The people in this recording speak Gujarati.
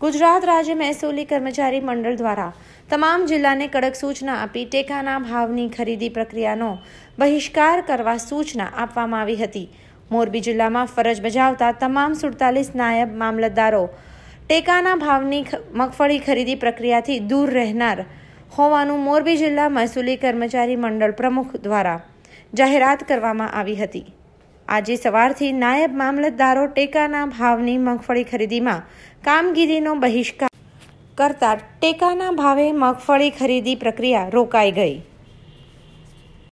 ગુજરાત રાજ્ય મહેસૂલી કર્મચારી મંડળ દ્વારા તમામ જિલ્લાને કડક સૂચના આપી ટેકાના ભાવની ખરીદી પ્રક્રિયાનો બહિષ્કાર કરવા સૂચના આપવામાં આવી હતી. મોરબી જિલ્લામાં ફરજ બજાવતા તમામ સુડતાલીસ નાયબ મામલતદારો ટેકાના ભાવની મગફળી ખરીદી પ્રક્રિયાથી દૂર રહેનાર હોવાનું મોરબી જિલ્લા મહેસૂલી કર્મચારી મંડળ પ્રમુખ દ્વારા જાહેરાત કરવામાં આવી હતી. આજે સવારથી નાયબ મામલતદારો ટેકાના ભાવની મગફળી ખરીદીમાં કામગીરીનો બહિષ્કાર કરતા ટેકાના ભાવે મગફળી ખરીદી પ્રક્રિયા રોકાઈ ગઈ.